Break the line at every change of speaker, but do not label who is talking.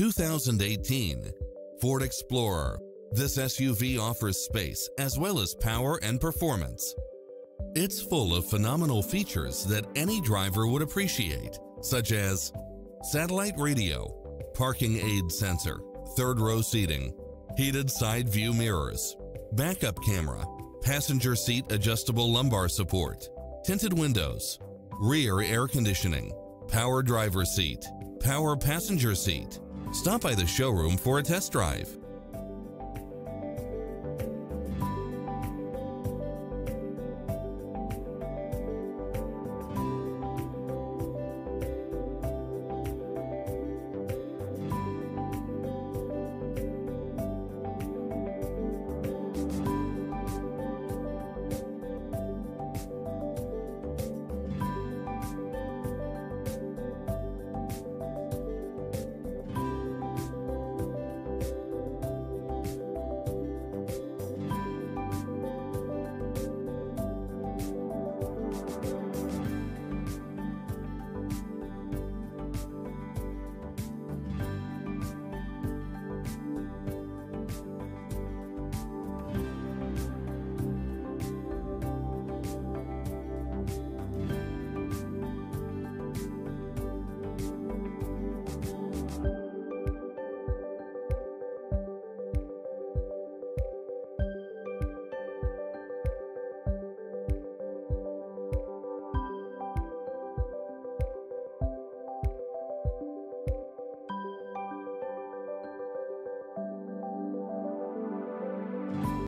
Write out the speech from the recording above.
2018 Ford Explorer. This SUV offers space as well as power and performance. It's full of phenomenal features that any driver would appreciate, such as satellite radio, parking aid sensor, third row seating, heated side view mirrors, backup camera, passenger seat adjustable lumbar support, tinted windows, rear air conditioning, power driver seat, power passenger seat. Stop by the showroom for a test drive.